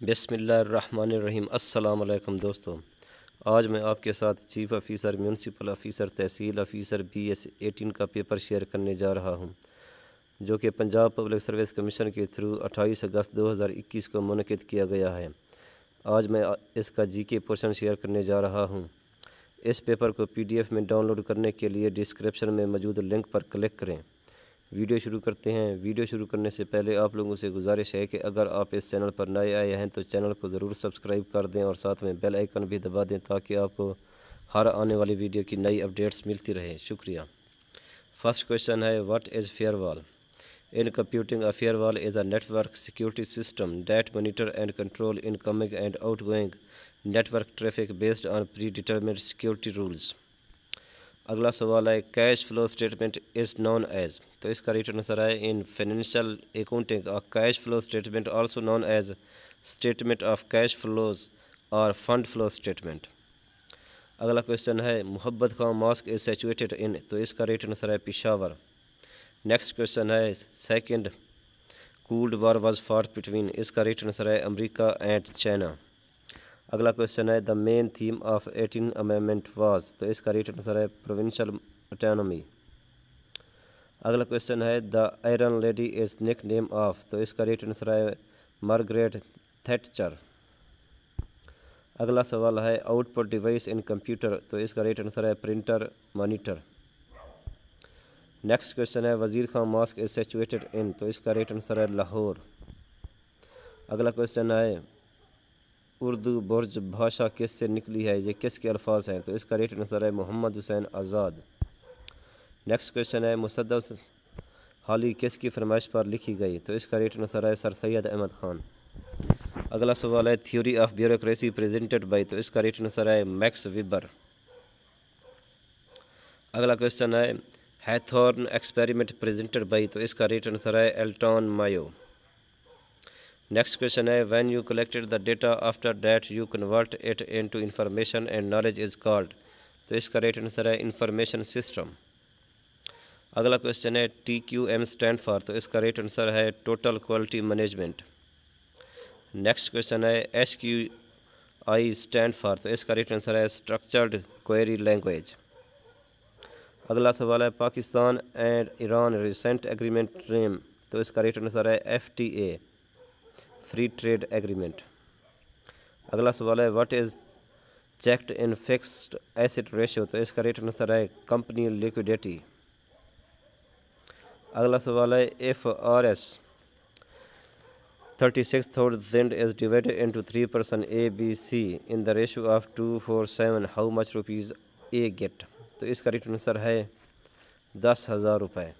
बिसमीम अल्लाम दोस्तों, आज मैं आपके साथ chief officer municipal officer tehsil officer B S eighteen का पेपर शेयर करने जा रहा हूँ, जो कि पंजाब पब्लिक सर्विस कमीशन के थ्रू 28 अगस्त 2021 को मनद किया गया है। आज मैं इसका जी के पोर्शन शेयर करने जा रहा हूँ। इस पेपर को पीडीएफ में डाउनलोड करने के लिए डिस्क्रिप्शन में मौजूद लिंक पर क्लिक करें। वीडियो शुरू करते हैं। वीडियो शुरू करने से पहले आप लोगों से गुजारिश है कि अगर आप इस चैनल पर नए आए हैं तो चैनल को ज़रूर सब्सक्राइब कर दें और साथ में बेल आइकन भी दबा दें ताकि आपको हर आने वाली वीडियो की नई अपडेट्स मिलती रहे। शुक्रिया। फ़र्स्ट क्वेश्चन है what is firewall in computing a firewall is a network security system that monitor and control incoming and out network traffic based on predetermined security rules अगला सवाल है cash flow statement is known as तो इसका return answer है in financial accounting a cash flow statement also known as statement of cash flows और fund flow statement अगला question है, Mohabbat Khan mosque is situated in तो इसका return answer है, Peshawar. Next question है second Cold War was fought between इसका return answer है, America and China अगला क्वेश्चन है the main theme of eighteen amendment was तो इसका रिटर्न आंसर है प्रोविंशियल ऑटोनॉमी अगला क्वेश्चन है the Iron Lady is nickname of तो इसका रिटर्न आंसर है मार्गरेट थेटचर अगला सवाल है आउटपुट डिवाइस इन कंप्यूटर तो इसका रिटर्न आंसर है प्रिंटर मॉनिटर नेक्स्ट क्वेश्चन है, Wazir Khan mosque is situated in तो इसका रिटर्न आंसर है, लाहौर. अगला क्वेश्चन है उर्दू, बुर्ज भाषा किस से निकली है, ये किसके अल्फाज हैं? तो इसका रेट आंसर है मोहम्मद हुसैन आज़ाद। नेक्स्ट क्वेश्चन है मुसदस हाली किसकी फरमाइश पर लिखी गई? तो इसका रेट आंसर है सर सैद अहमद ख़ान। अगला सवाल है theory of bureaucracy presented by तो इसका रेट आंसर है मैक्स विबर। अगला क्वेश्चन है हैथॉर्न एक्सपेरिमेंट प्रेजेंटेड बाई तो इसका रेट आंसर है एल्टॉन मायो। नेक्स्ट क्वेश्चन है when you collected the data after that you convert it into information and knowledge is called तो इसका right answer है information system अगला question है T Q M stand for तो इसका right answer है total quality management next question है S Q I stand for तो इसका राइट आंसर है स्ट्रक्चर्ड क्वेरी लैंग्वेज अगला सवाल है, Pakistan and Iran recent agreement term तो इसका राइट आंसर है F T A free trade agreement. अगला सवाल है what is checked in fixed acid ratio तो इसका रेट आंसर है कंपनी लिक्विडिटी अगला सवाल है F R S thirty six thousand is divided into three percent A B C in the ratio of two four seven how much rupees A get तो इसका right answer है, दस हज़ार रुपये